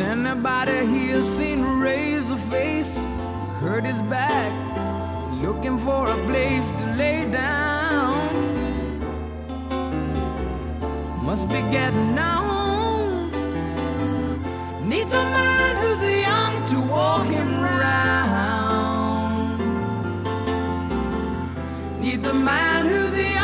anybody here seen a face? Hurt his back, looking for a place to lay down. Must be getting on. Needs a man who's young to walk him around. Needs a man who's young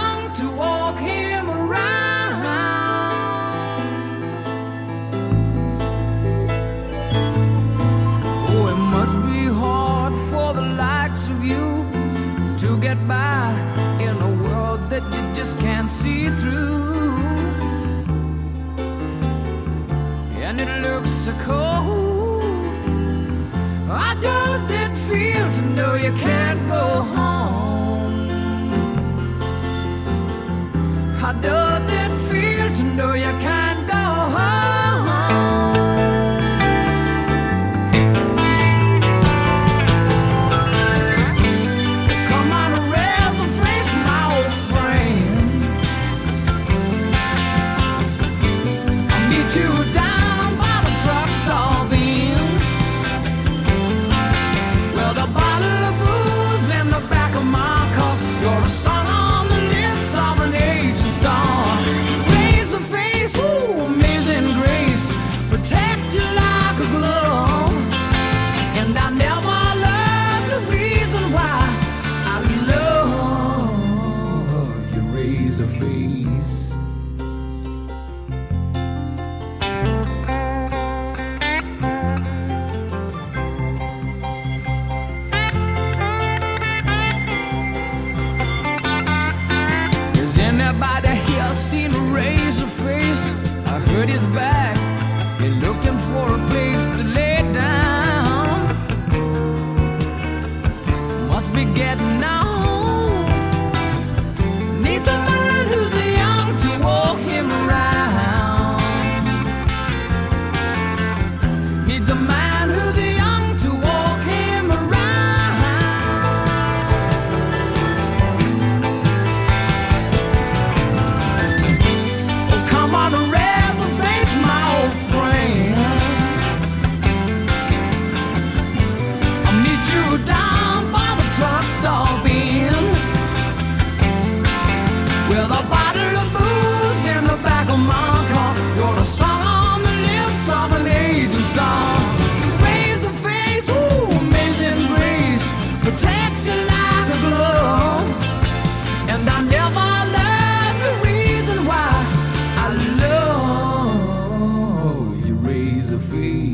just can't see through. And it looks so cold. How does it feel to know you can't go home? How does it his looking for a place to lay down. Must be getting on. Needs a man who's young to walk him around. Needs a man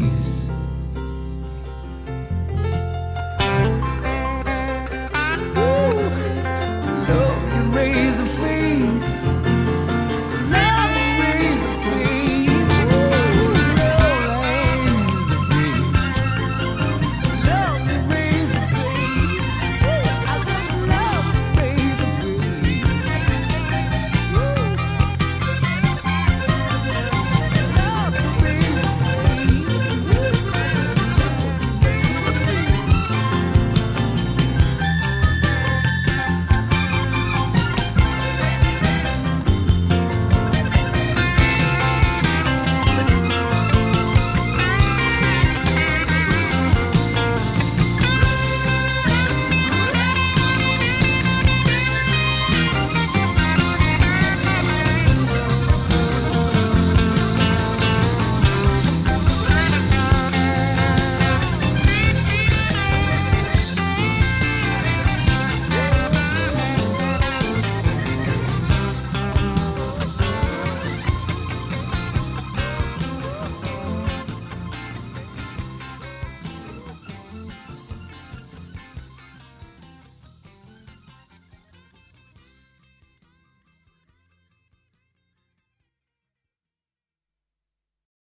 why